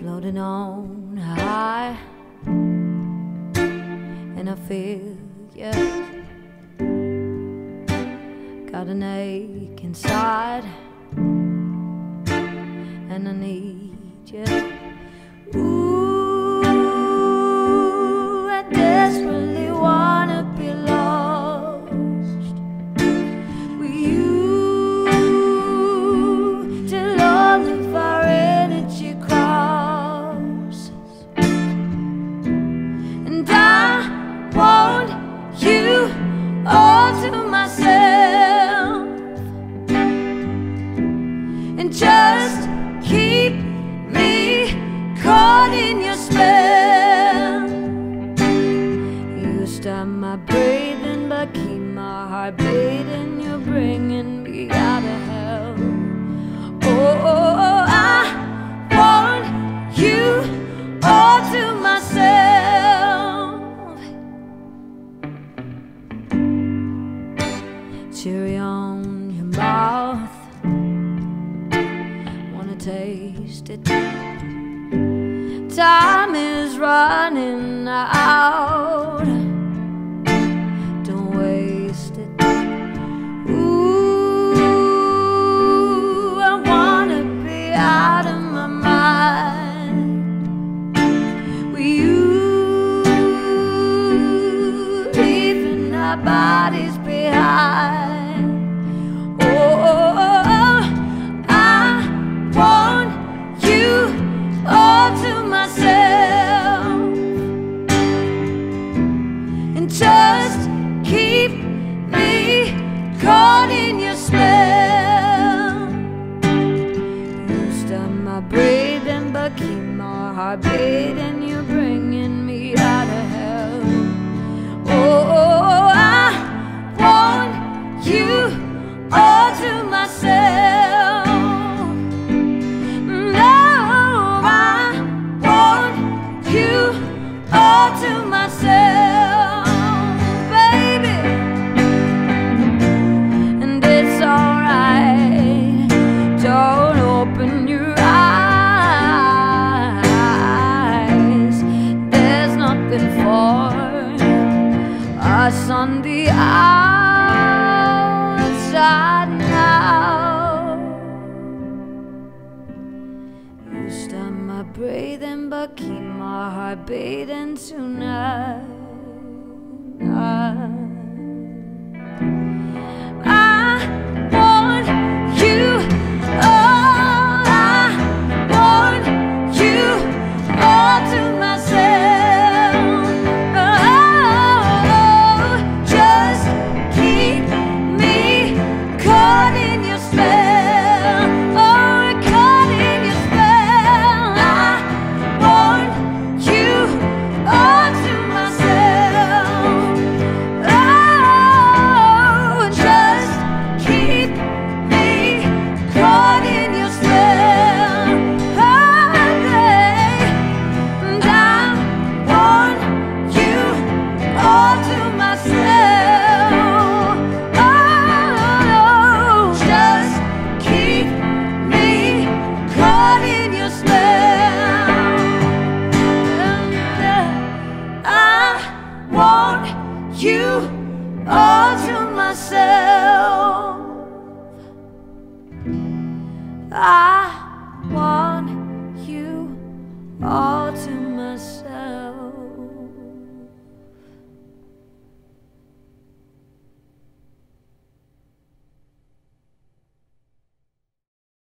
floating on high, and I feel yeah, got an ache inside, and I need you. Taste it. Time is running out. Don't waste it. forbidden keep my heart beating tonight. you all to myself. I